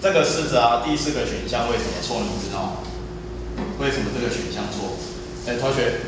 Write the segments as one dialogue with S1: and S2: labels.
S1: 这个式子啊，第四个选项为什么错？你知道吗？为什么这个选项错？哎，同学，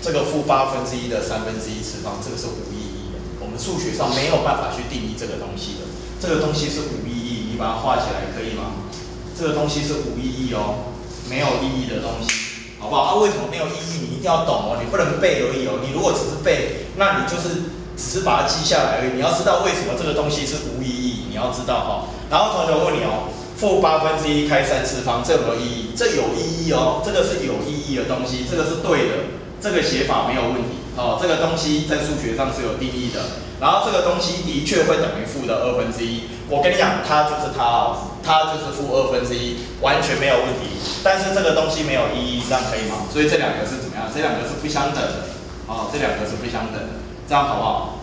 S1: 这个负八分之一的三分之一次方，这个是无意义的。我们数学上没有办法去定义这个东西的，这个东西是无意义，你把它画起来可以吗？这个东西是无意义哦，没有意义的东西，好不好？啊，为什么没有意义？你一定要懂哦，你不能背而已哦。你如果只是背，那你就是只是把它记下来而已。你要知道为什么这个东西是无意义，你要知道哈。然后同学问你哦，负八分之一开三次方，这有没有意义？这有意义哦，这个是有意义的东西，这个是对的，这个写法没有问题哦。这个东西在数学上是有定义的。然后这个东西的确会等于负的二分之一。我跟你讲，它就是它哦，它就是负二分之一，完全没有问题。但是这个东西没有意义，这样可以吗？所以这两个是怎么样？这两个是不相等的，哦，这两个是不相等的，这样好不好？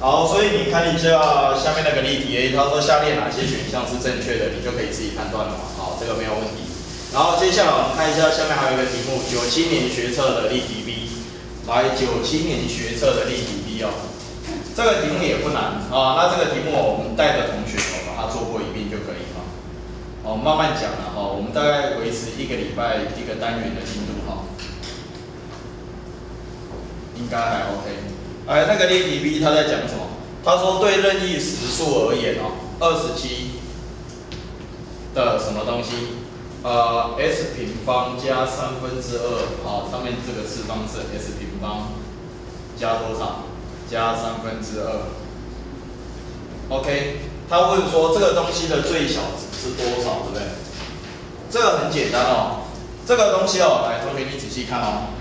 S1: 好。所以你看一下下面那个例题 A，他说下列哪些选项是正确的，你就可以自己判断了嘛。好，这个没有问题。然后接下来我们看一下下面还有一个题目，九七年学测的例题 B，来九七年学测的例题 B 哦。这个题目也不难啊，那这个题目我们带着同学哦把它做过一遍就可以了。哦，慢慢讲了哈，我们大概维持一个礼拜一个单元的进度哈，应该还 OK。哎，那个例题 B 他在讲什么？他说对任意实数而言哦，二十七的什么东西？呃，s 平方加三分之二，好，上面这个次方是 s 平方加多少？加三分之二，OK，他问说这个东西的最小值是多少，对不对？这个很简单哦，这个东西哦，来同学你仔细看哦。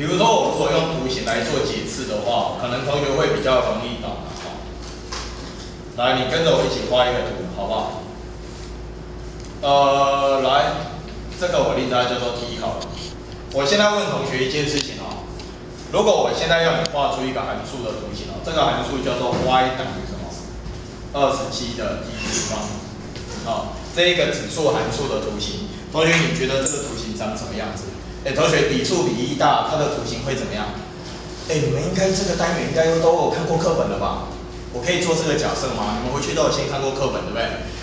S1: 比如说我如果用图形来做解释的话，可能同学会比较容易懂的哈。来，你跟着我一起画一个图，好不好？呃，来，这个我令大家叫做 T 好了。我现在问同学一件事情啊。如果我现在要你画出一个函数的图形哦，这个函数叫做 y 等于什么？二十七的 t 次方，好，这一个指数函数的图形，同学你觉得这个图形长什么样子？哎，同学底数比一大，它的图形会怎么样？哎，你们应该这个单元应该都有看过课本了吧？我可以做这个假设吗？你们回去都有先看过课本对不对？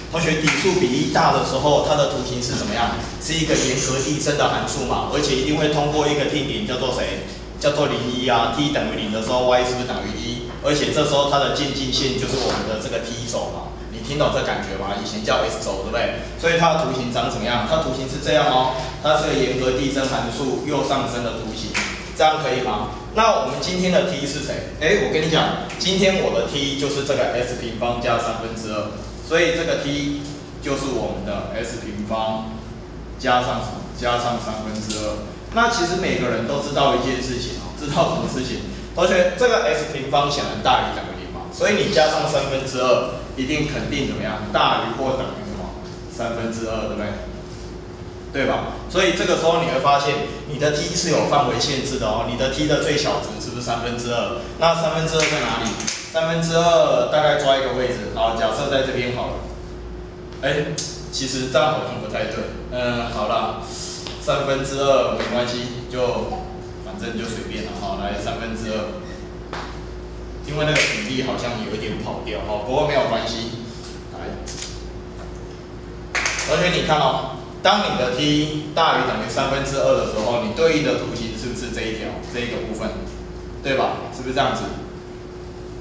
S1: 同学底数比一大的时候，它的图形是怎么样？是一个严格递增的函数嘛，而且一定会通过一个定点叫做谁？叫做零一啊，t 等于零的时候，y 是不是等于一？而且这时候它的渐进线就是我们的这个 t 轴嘛，你听懂这感觉吗？以前叫 s 轴，对不对？所以它的图形长怎么样？它图形是这样哦，它是个严格递增函数右上升的图形，这样可以吗？那我们今天的 t 是谁？哎，我跟你讲，今天我的 t 就是这个 s 平方加三分之二，所以这个 t 就是我们的 s 平方加上什么？加上三分之二。那其实每个人都知道一件事情哦，知道什么事情？同学，这个 s 平方显然大于等于零嘛，所以你加上三分之二，一定肯定怎么样？大于或等于什么？三分之二，对不对？对吧？所以这个时候你会发现，你的 t 是有范围限制的哦，你的 t 的最小值是不是三分之二？那三分之二在哪里？三分之二大概抓一个位置，好，假设在这边好了。哎，其实这样好像不太对，嗯，好了。三分之二没关系，就反正就随便了哈。来三分之二，因为那个比例好像有一点跑掉哈，不过没有关系。来，而且你看哦，当你的 t 大于等于三分之二的时候，你对应的图形是不是这一条这一个部分？对吧？是不是这样子？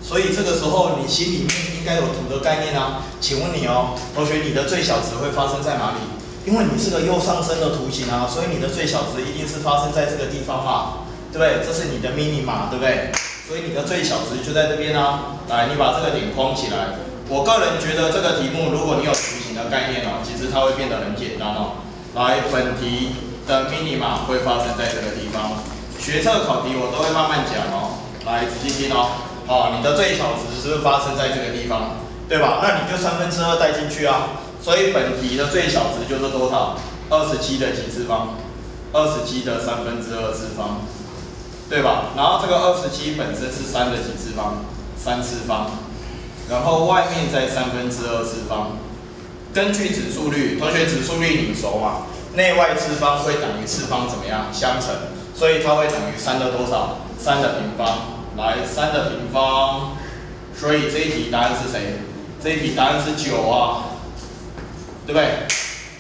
S1: 所以这个时候你心里面应该有图的概念啊。请问你哦，同学，你的最小值会发生在哪里？因为你是个右上升的图形啊，所以你的最小值一定是发生在这个地方嘛，对不对？这是你的 mini 嘛对不对？所以你的最小值就在这边啊。来，你把这个点框起来。我个人觉得这个题目，如果你有图形的概念哦，其实它会变得很简单哦。来，本题的 minima 会发生在这个地方。学测考题我都会慢慢讲哦。来，仔细听哦。好，你的最小值是不是发生在这个地方？对吧？那你就三分之二带进去啊。所以本题的最小值就是多少？二十七的几次方？二十七的三分之二次方，对吧？然后这个二十七本身是三的几次方？三次方。然后外面再三分之二次方。根据指数律，同学指数律你熟嘛？内外次方会等于次方怎么样？相乘。所以它会等于三的多少？三的平方。来，三的平方所以这一题答案是谁？这一题答案是九啊，对不对？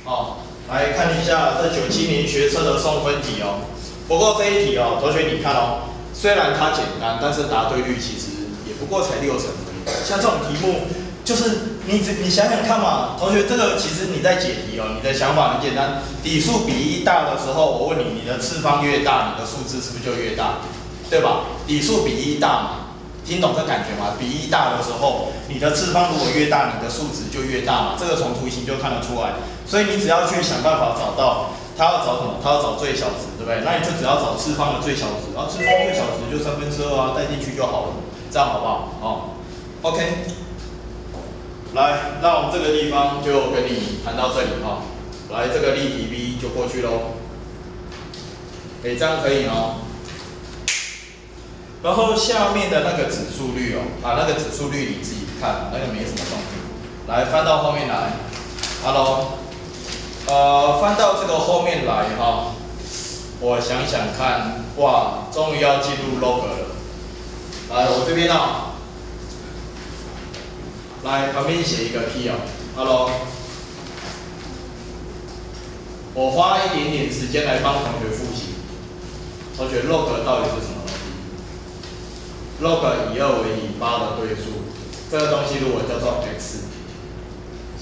S1: 好，来看一下这九七年学测的送分题哦。不过这一题哦，同学你看哦，虽然它简单，但是答对率其实也不过才六成而已。像这种题目，就是你你想想看嘛，同学，这个其实你在解题哦，你的想法很简单，底数比一大的时候，我问你，你的次方越大，你的数字是不是就越大？对吧？底数比一大嘛，听懂这感觉吗？比一大的时候，你的次方如果越大，你的数值就越大嘛。这个从图形就看得出来。所以你只要去想办法找到，它要找什么？它要找最小值，对不对？那你就只要找次方的最小值，然后次方最小值就三分之二啊，带进去就好了，这样好不好？哦，OK。来，那我们这个地方就跟你谈到这里哈。来，这个例题 B 就过去喽。哎，这样可以哦。然后下面的那个指数率哦，啊，那个指数率你自己看，那个没什么动静。来，翻到后面来，Hello，呃，翻到这个后面来哈，我想想看，哇，终于要进入 log 了。来，我这边啊，来旁边写一个 key 哦，Hello，我花一点点时间来帮同学复习，同学 log 到底是什么？log 以二为以八的对数，这个东西如果叫做 x，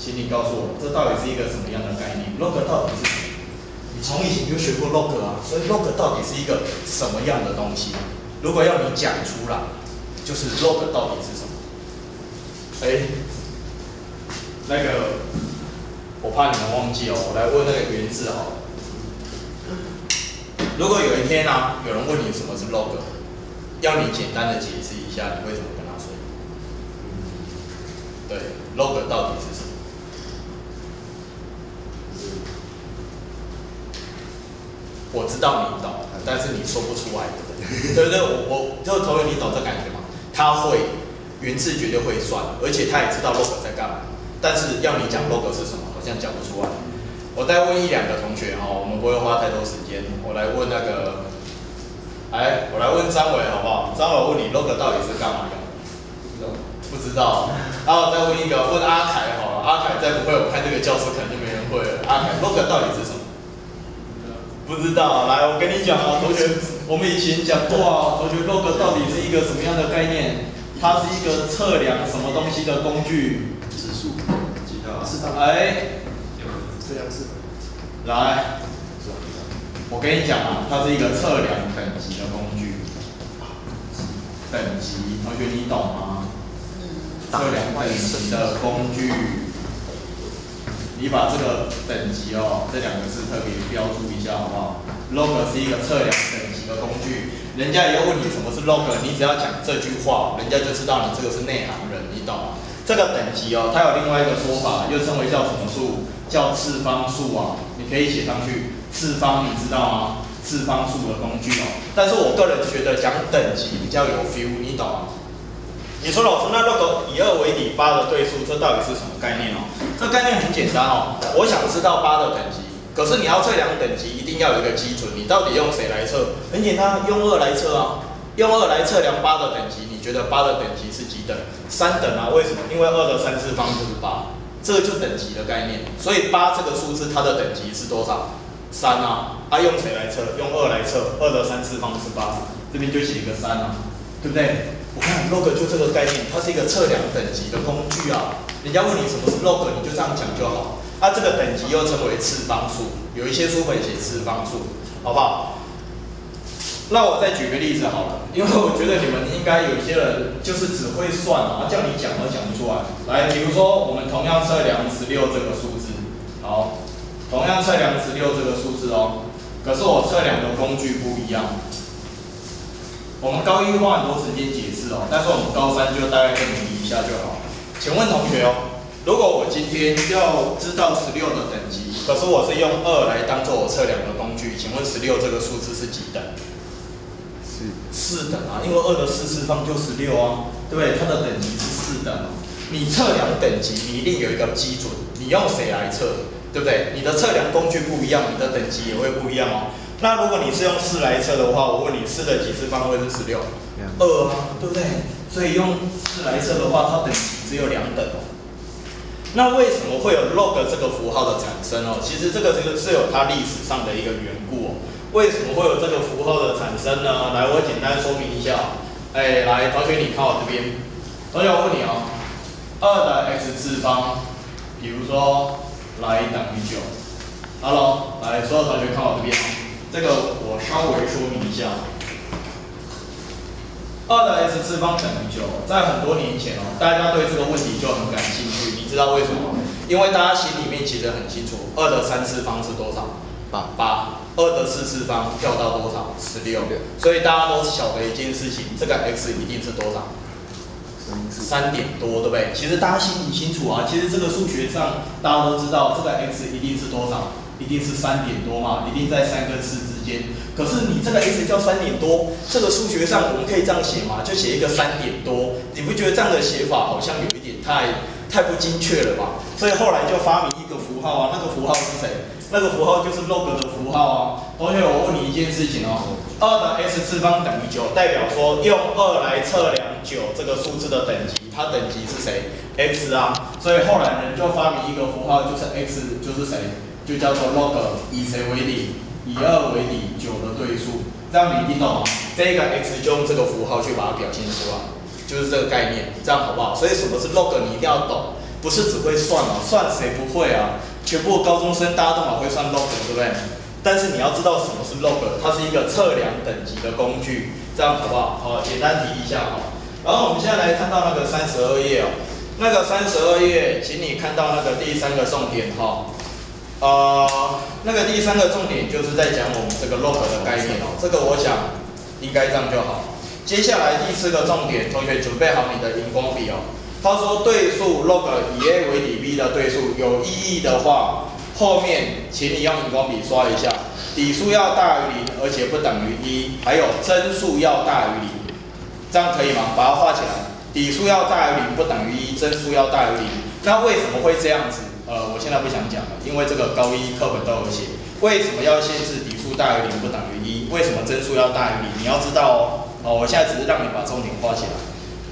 S1: 请你告诉我，这到底是一个什么样的概念？log 到底是什么？你从以前就学过 log 啊，所以 log 到底是一个什么样的东西？如果要你讲出来，就是 log 到底是什么？哎，那个，我怕你们忘记哦，我来问那个原字哦。如果有一天呢，有人问你什么是 log？要你简单的解释一下，你为什么跟他说？对，log 到底是什么？我知道你懂，但是你说不出来，对不对？我我就同学，你懂这感觉吗？他会，云字绝对会算，而且他也知道 log 在干嘛，但是要你讲 log 是什么，好像讲不出来。我再问一两个同学哈，我们不会花太多时间，我来问那个，哎，我来问张伟好不好？张伟问你 log 到底是干嘛的？不知道。然后再问一个，问阿凯好了，阿凯再不会，我看这个教室可能就没人会了。阿凯 log 到底是什么？不知道，来，我跟你讲啊，同学，我们以前讲过啊，同学，log 到底是一个什么样的概念？它是一个测量什么东西的工具？
S2: 指数，几套？
S1: 是的。哎，
S2: 测量是。
S1: 来，我跟你讲啊，它是一个测量等级的工具。等级，同学你懂吗？测量等级的工具。你把这个等级哦，这两个字特别标注一下好不好？log 是一个测量等级的工具，人家也要问你什么是 log，你只要讲这句话，人家就知道你这个是内行人，你懂吗？这个等级哦，它有另外一个说法，又称为叫什么数？叫次方数啊，你可以写上去。次方你知道吗？次方数的工具哦，但是我个人觉得讲等级比较有 feel，你懂吗？你说老师，那 log 以二为底八的对数，这到底是什么概念哦？这概念很简单哦，我想知道八的等级，可是你要测量等级，一定要有一个基准，你到底用谁来测？很简单，用二来测啊，用二来测量八的等级，你觉得八的等级是几等？三等啊？为什么？因为二的三次方就是八，这个就等级的概念，所以八这个数字它的等级是多少？三啊，啊用谁来测？用二来测，二的三次方是八，这边就写一个三啊，对不对？我看 log 就这个概念，它是一个测量等级的工具啊。人家问你什么是 log，你就这样讲就好。它这个等级又称为次方数，有一些书本写次方数，好不好？那我再举个例子好了，因为我觉得你们应该有一些人就是只会算啊，叫你讲都讲不出来。来，比如说我们同样测量十六这个数字，好，同样测量十六这个数字哦，可是我测量的工具不一样。我们高一花很多时间解释哦，但是我们高三就大概跟你一下就好。请问同学哦，如果我今天要知道十六的等级，可是我是用二来当做我测量的工具，请问十六这个数字是几等？
S2: 是
S1: 四等啊，因为二的四次方就十六啊，对不对？它的等级是四等。你测量等级，你一定有一个基准，你用谁来测，对不对？你的测量工具不一样，你的等级也会不一样哦。那如果你是用四来测的话，我问你，四的几次方会是十六？二啊，对不对？所以用四来测的话，它等级只有两等哦。那为什么会有 log 这个符号的产生哦？其实这个这个是有它历史上的一个缘故哦。为什么会有这个符号的产生呢？来，我简单说明一下。哎，来，同学你看我这边，同学我问你哦，二的 x 次方，比如说来等于九。Hello，来，所有同学看我这边，这个我稍微说明一下。二的 x 次方等于九，在很多年前哦，大家对这个问题就很感兴趣。你知道为什么？因为大家心里面其实很清楚，二的三次方是多少？八。八。二的四次方跳到多少？十六。所以大家都晓得一件事情，这个 x 一定是多少？三点多，对不对？其实大家心里清楚啊。其实这个数学上大家都知道，这个 x 一定是多少？一定是三点多嘛？一定在三跟四之间。可是你这个 x 叫三点多，这个数学上我们可以这样写嘛？就写一个三点多，你不觉得这样的写法好像有一点太太不精确了吧？所以后来就发明一个符号啊，那个符号是谁？那个符号就是 log 的符号啊。同学，我问你一件事情哦，二的 x 次方等于九，代表说用二来测量九这个数字的等级，它等级是谁？x 啊。所以后来人就发明一个符号，就是 x 就是谁？就叫做 log 以谁为底？以二为底，九的对数，这样你听懂吗？这个 x 就用这个符号去把它表现出来，就是这个概念，这样好不好？所以什么是 log 你一定要懂，不是只会算哦，算谁不会啊？全部高中生大家都蛮会算 log，对不对？但是你要知道什么是 log，它是一个测量等级的工具，这样好不好？好，简单提一下哈。然后我们现在来看到那个三十二页哦，那个三十二页，请你看到那个第三个重点哈。呃，那个第三个重点就是在讲我们这个 log 的概念哦，这个我想应该这样就好。接下来第四个重点，同学准备好你的荧光笔哦。他说对数 log 以 a 为底 b 的对数有意义的话，后面请你用荧光笔刷一下，底数要大于零，而且不等于一，还有真数要大于零，这样可以吗？把它画起来，底数要大于零，不等于一，真数要大于零。那为什么会这样子？现在不想讲了，因为这个高一课本都有写。为什么要限制底数大于零不等于一？为什么真数要大于零？你要知道哦。哦，我现在只是让你把重点画起来。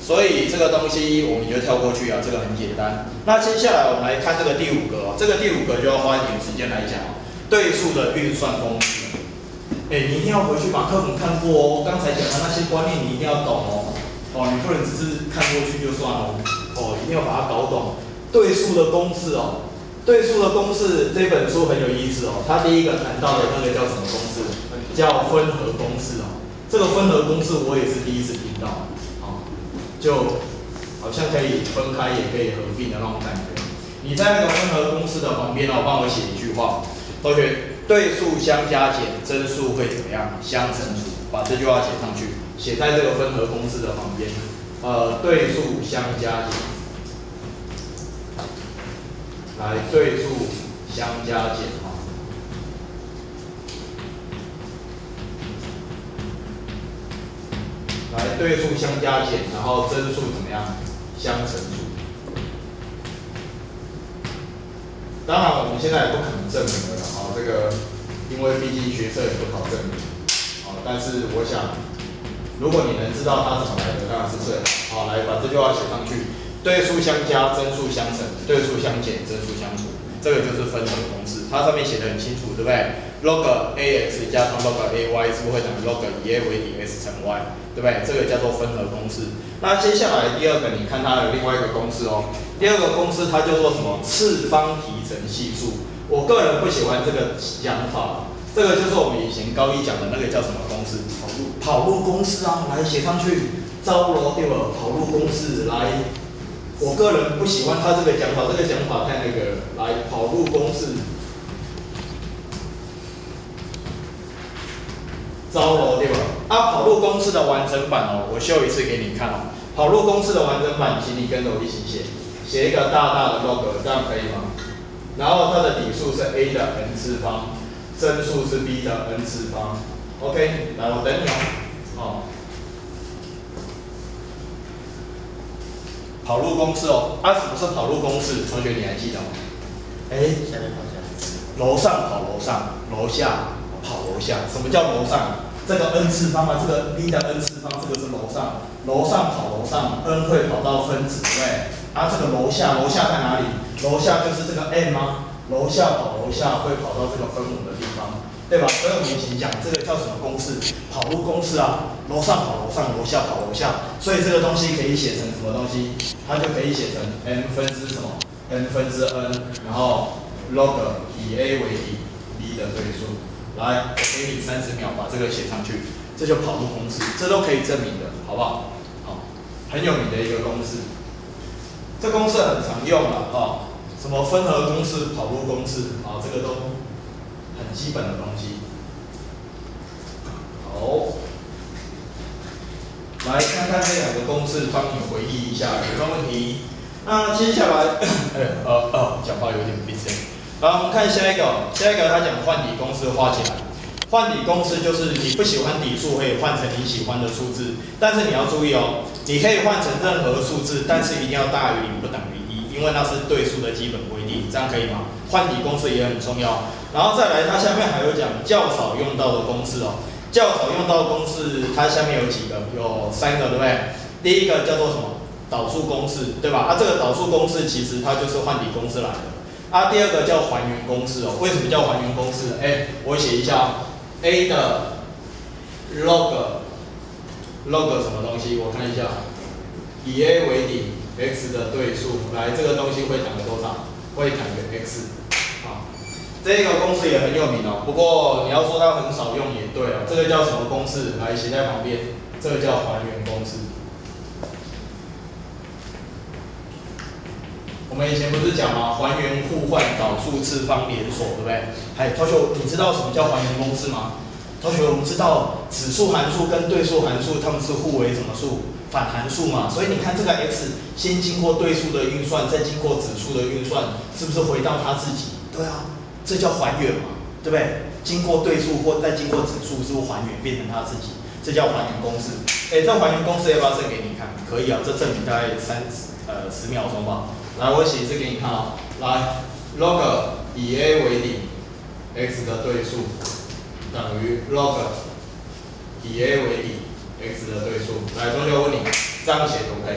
S1: 所以这个东西我们就跳过去啊，这个很简单。那接下来我们来看这个第五个，这个第五个就要花一点时间来讲对数的运算公式。哎，你一定要回去把课本看过哦，刚才讲的那些观念你一定要懂哦。哦，你不能只是看过去就算哦。哦，一定要把它搞懂。对数的公式哦，对数的公式这本书很有意思哦。它第一个谈到的那个叫什么公式？叫分合公式哦。这个分合公式我也是第一次听到，哦，就好像可以分开也可以合并的那种感觉。你在那个分合公式的旁边哦，帮我写一句话，同学，对数相加减，真数会怎么样？相乘除。把这句话写上去，写在这个分合公式的旁边。呃，对数相加减。来对数相加减啊，来对数相加减，然后真数怎么样？相乘数。当然我们现在也不可能证明了哈，这个因为毕竟学测也不考证明，好，但是我想，如果你能知道它怎么来的，当然是最好。好，来把这句话写上去。对数相加，真数相乘；对数相减，真数相除。这个就是分合公式，它上面写的很清楚，对不对？log ax 加上 log ay 是不是会等于 log 以 a 为底 x 乘 y，对不对？这个叫做分合公式。那接下来第二个，你看它有另外一个公式哦。第二个公式它叫做什么？次方提成系数。我个人不喜欢这个讲法，这个就是我们以前高一讲的那个叫什么公式？跑路跑路公式啊，来写上去。招罗对吧？跑路公式来。我个人不喜欢他这个讲法，这个讲法太那个来跑步公式，糟了对吧？啊，跑路公式的完整版哦，我秀一次给你看哦。跑路公式的完整版，请你跟着我一起写，写一个大大的 log，这样可以吗？然后它的底数是 a 的 n 次方，真数是 b 的 n 次方。OK，来我等你哦。跑路公式哦，啊，什么是跑路公式？同学你还记得吗？哎，下面跑下楼上跑楼上，楼下跑楼下。什么叫楼上？这个 n 次方啊，这个 v 的 n 次方，这个是楼上。楼上跑楼上，n 会跑到分子，对不对？啊，这个楼下，楼下在哪里？楼下就是这个 n 吗？楼下跑楼下会跑到这个分母的地方，对吧？所以我们以前讲这个叫什么公式？跑路公式啊。楼上跑楼上，楼下跑楼下，所以这个东西可以写成什么东西？它就可以写成 n 分之什么？n 分之 n，然后 log 以 a 为底，b 的对数。来，我给你三十秒把这个写上去，这就跑路公式，这都可以证明的，好不好？好，很有名的一个公式。这公式很常用了啊，什么分合公式、跑步公式啊，这个都很基本的东西。好，来看看这两个公式，帮你回忆一下，有没有问题？那接下来，呃呃，讲话有点闭塞。来，我们看下一个，下一个他讲换底公式画起来。换底公式就是你不喜欢底数，可以换成你喜欢的数字，但是你要注意哦，你可以换成任何数字，但是一定要大于零，不等于一，因为那是对数的基本规定，这样可以吗？换底公式也很重要。然后再来，它下面还有讲较少用到的公式哦，较少用到公式，它下面有几个？有三个，对不对？第一个叫做什么？导数公式，对吧？啊，这个导数公式其实它就是换底公式来的。啊，第二个叫还原公式哦，为什么叫还原公式？哎，我写一下。a 的 log log 什么东西？我看一下，以 a 为底，x 的对数，来这个东西会等于多少？会等于 x。好，这个公式也很有名哦，不过你要说它很少用也对哦。这个叫什么公式？来写在旁边，这个叫还原公式。我们以前不是讲吗？还原互换导数次方连锁，对不对？还同学，你知道什么叫还原公式吗？同学，我们知道指数函数跟对数函数，它们是互为什么数？反函数嘛。所以你看这个 x 先经过对数的运算，再经过指数的运算，是不是回到它自己？对啊，这叫还原嘛，对不对？经过对数或再经过指数，是不是还原变成它自己？这叫还原公式。哎，这还原公式要不要证给你看？可以啊，这证明大概三呃十秒钟吧。来，我写一次给你看啊。来，log 以 a 为底，x 的对数等于 log 以 a 为底，x 的对数。来，同学问你，这样写可不可以？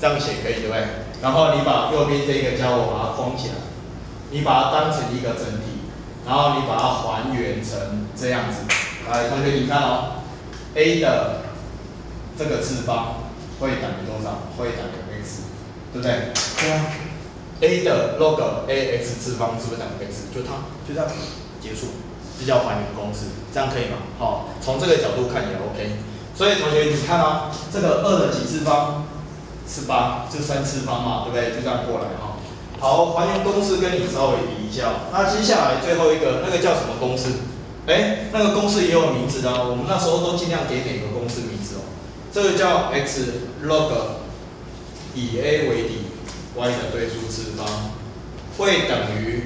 S1: 这样写可以对不对？然后你把右边这个教我把它封起来，你把它当成一个整体，然后你把它还原成这样子。来，同学你看哦，a 的这个次方会等于多少？会等于 x，。对不对？对啊。a 的 log a x 次方是不是等于 x？就它，就这样结束，这叫还原公式，这样可以吗？好，从这个角度看也 OK。所以同学你看啊，这个二的几次方是八，就三次方嘛，对不对？就这样过来哈。好，还原公式跟你稍微比一下。那接下来最后一个，那个叫什么公式？哎，那个公式也有名字的，哦我们那时候都尽量给每个公式名字哦？这个叫 x log。以 a 为底，y 的对数次方会等于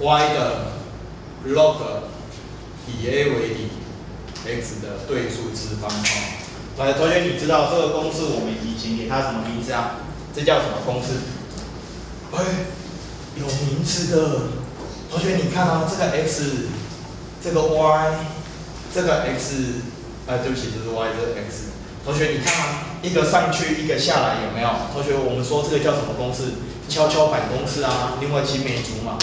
S1: y 的 log 以 a 为底，x 的对数次方。来，同学，你知道这个公式我们以前给它什么名字啊？这叫什么公式？哎，有名字的。同学，你看啊，这个 x，这个 y，这个 x，哎，对不起，这是 y，这是 x。同学，你看啊，一个上去，一个下来，有没有？同学，我们说这个叫什么公式？跷跷板公式啊。另外青梅竹马，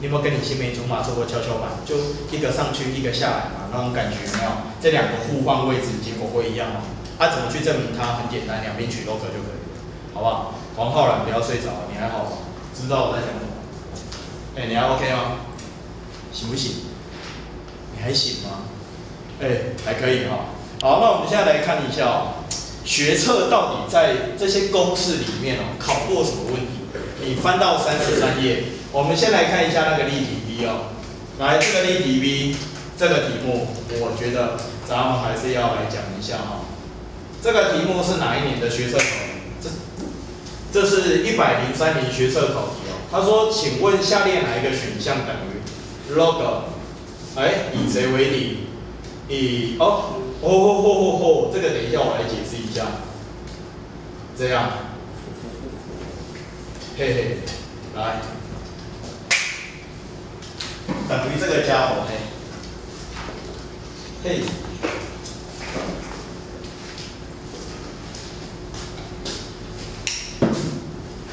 S1: 你有没有跟你青梅竹马做过跷跷板？就一个上去，一个下来嘛，那种感觉有没有？这两个互换位置，结果会一样吗？啊，怎么去证明它？很简单，两边取 log 就可以了，好不好？黄浩然，不要睡着，你还好吗？知道我在讲什么？哎，你还 OK 吗？行不行？你还行吗？哎，还可以哈。好，那我们现在来看一下哦，学测到底在这些公式里面哦，考过什么问题？你翻到三十三页，我们先来看一下那个例题 B 哦。来，这个例题 B 这个题目，我觉得咱们还是要来讲一下哈。这个题目是哪一年的学测考？这这是一百零三年学测考题哦。他说，请问下列哪一个选项等于 log？哎，以谁为底？以哦。哦吼吼吼吼，这个等一下我来解释一下。这样，嘿嘿，来，等于这个家伙呢？嘿！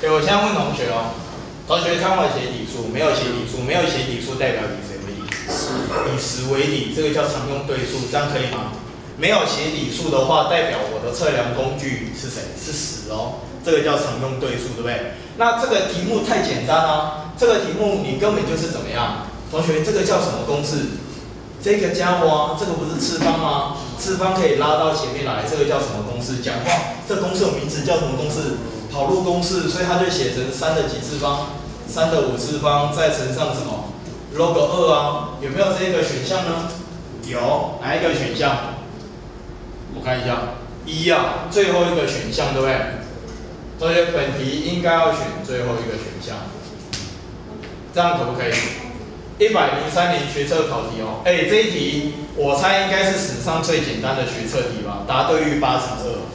S1: 哎，我先问同学哦，同学，看我写底数，没有写底数，没有写底数，代表以什么底？以十为底，这个叫常用对数，这样可以吗？没有写底数的话，代表我的测量工具是谁？是十哦，这个叫常用对数，对不对？那这个题目太简单了，这个题目你根本就是怎么样？同学，这个叫什么公式？这个家伙啊，这个不是次方吗？次方可以拉到前面来，这个叫什么公式？讲话，这公式有名字叫什么公式？跑路公式，所以它就写成三的几次方，三的五次方，再乘上什么？log 二啊，有没有这个选项呢？有，哪一个选项？我看一下，一啊，最后一个选项对不对？同学，本题应该要选最后一个选项，这样可不可以？一百零三年学测考题哦，哎，这一题我猜应该是史上最简单的学测题吧，答对率八十二。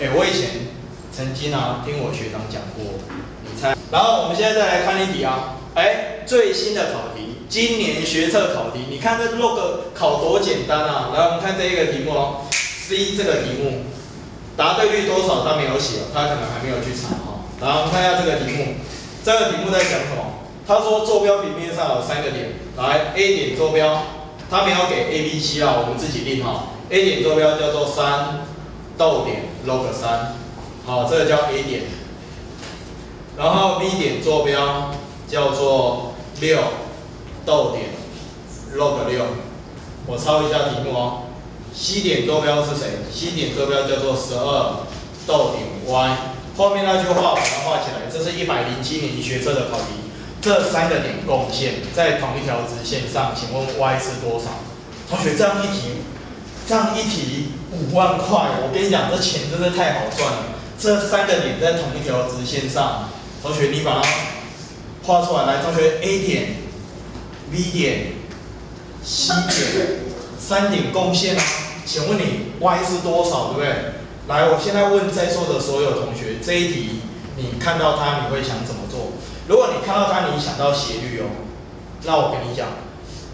S1: 哎，我以前曾经啊听我学长讲过，你猜？然后我们现在再来看一题啊，哎，最新的考题，今年学测考题，你看这 log 考多简单啊！来，我们看这一个题目哦，C 这个题目，答对率多少？他没有写，他可能还没有去查哈。来，我们看一下这个题目，这个题目在讲什么？他说坐标平面上有三个点，来 A 点坐标，他没有给 A、B、C 啊，我们自己定哈。A 点坐标叫做三逗点 log 三，好，这个叫 A 点。然后 B 点坐标叫做六逗点 log 六，我抄一下题目哦。C 点坐标是谁？C 点坐标叫做十二逗点 y，后面那句话把它画起来，这是一百零七年学测的考题。这三个点共线在同一条直线上，请问 y 是多少？同学，这样一题，这样一题五万块，我跟你讲，这钱真的太好赚了。这三个点在同一条直线上，同学你把它画出来，来，同学 A 点、B 点、C 点，三点共线啊，请问你 y 是多少，对不对？来，我现在问在座的所有同学，这一题你看到它，你会想怎么做？如果你看到它，你想到斜率哦，那我跟你讲，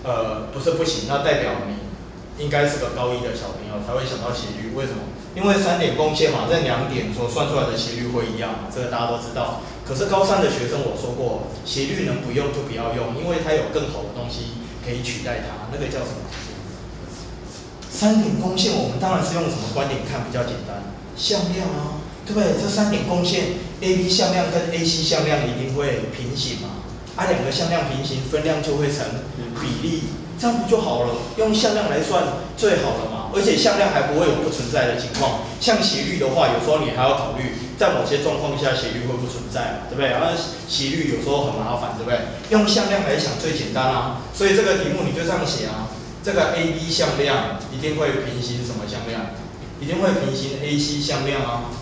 S1: 呃，不是不行，那代表你应该是个高一的小朋友才会想到斜率。为什么？因为三点共线嘛，这两点所算出来的斜率会一样，这个大家都知道。可是高三的学生我说过，斜率能不用就不要用，因为它有更好的东西可以取代它，那个叫什么？三点共线，我们当然是用什么观点看比较简单？向量啊。对不对？这三点共线，A B 向量跟 A C 向量一定会平行嘛？啊，两个向量平行，分量就会成比例，这样不就好了？用向量来算最好了嘛？而且向量还不会有不存在的情况。像斜率的话，有时候你还要考虑，在某些状况下斜率会不存在，对不对？然后斜率有时候很麻烦，对不对？用向量来想最简单啊。所以这个题目你就这样写啊，这个 A B 向量一定会平行什么向量？一定会平行 A C 向量啊。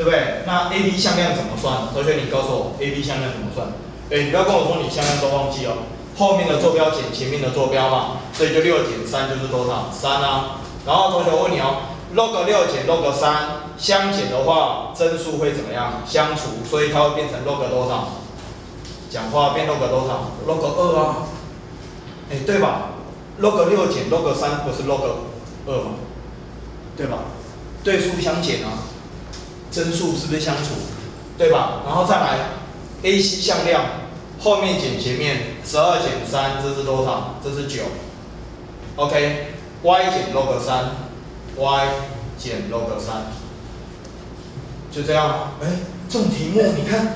S1: 对不对？那 A B 向量怎么算？同学，你告诉我 A B 向量怎么算？哎，你不要跟我说你向量都忘记哦。后面的坐标减前面的坐标嘛，所以就六减三就是多少？三啊。然后同学问你哦，log 六减 log 三相减的话，真数会怎么样？相除，所以它会变成 log 多少？讲话变 log 多少？log 二啊。哎，对吧？log 六减 log 三不是 log 二吗？对吧？对数相减啊。真数是不是相除，对吧？然后再来，A C 向量后面减前面，十二减三，这是多少？这是九。OK，y 减 log 三，y 减 log 三，就这样。哎，这种题目你看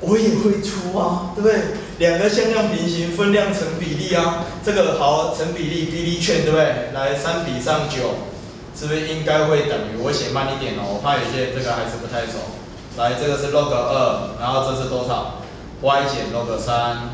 S1: 我也会出啊，对不对？两个向量平行，分量成比例啊，这个好成比例，比例券对不对？来，三比上九。是不是应该会等于？我写慢一点哦，我怕有些这个还是不太熟。来，这个是 log 二，然后这是多少？y 减 log 三，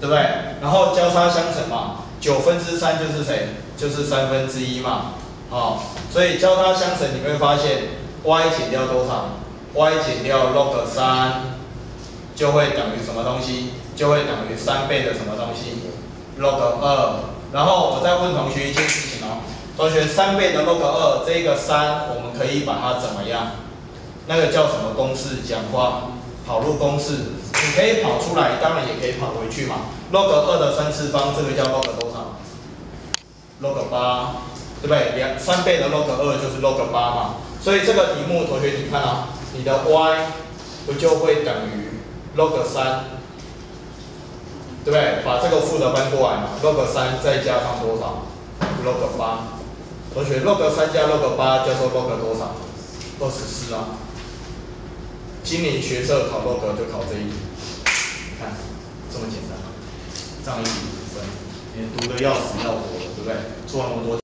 S1: 对不对？然后交叉相乘嘛，九分之三就是谁？就是三分之一嘛。好，所以交叉相乘你会发现，y 减掉多少？y 减掉 log 三，就会等于什么东西？就会等于三倍的什么东西？log 二。然后我再问同学一件事情哦，同学三倍的 log 二，这个三我们可以把它怎么样？那个叫什么公式？讲话跑路公式，你可以跑出来，当然也可以跑回去嘛。log 二的三次方，这个叫 log 多少？log 八，对不对？两三倍的 log 二就是 log 八嘛。所以这个题目，同学你看啊，你的 y 不就会等于 log 三，对不对？把这个负的搬过来嘛，log 三再加上多少？log 八。同学，log 三加 log 八叫做 log 多少？二十四啊。今年学社考 log 就考这一题，看这么简单，这样一题五分，你读的要死要活的，对不对？做那么多。